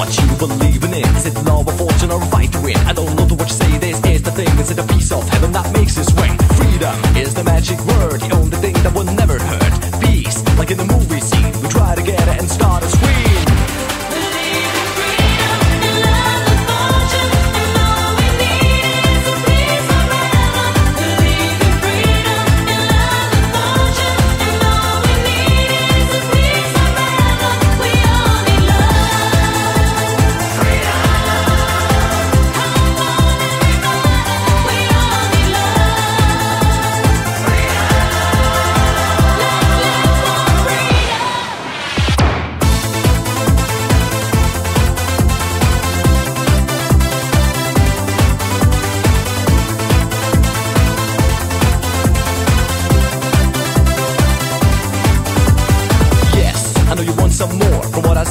what you believe in. Is it love or fortune or right win?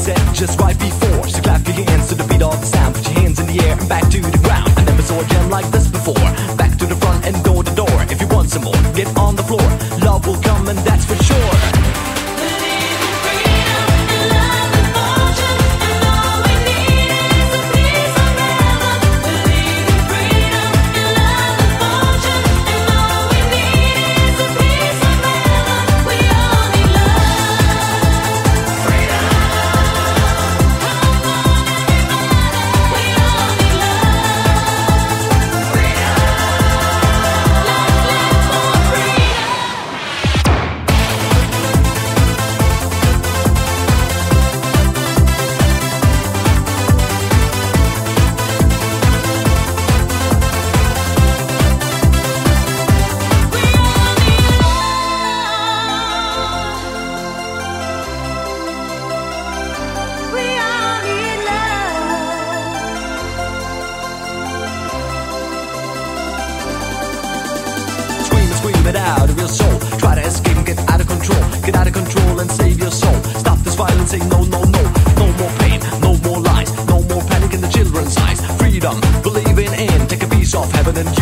set just right before. So clap your hands to the beat of the sound. Put your hands in the air and back to the ground. I never saw a jam like this before. Back to the front and door to door. If you want some more, get on the floor. Love will come and that's for sure. it out of your soul. Try to escape and get out of control. Get out of control and save your soul. Stop this violence, say no, no, no. No more pain, no more lies, no more panic in the children's eyes. Freedom, believing in, take a piece of heaven and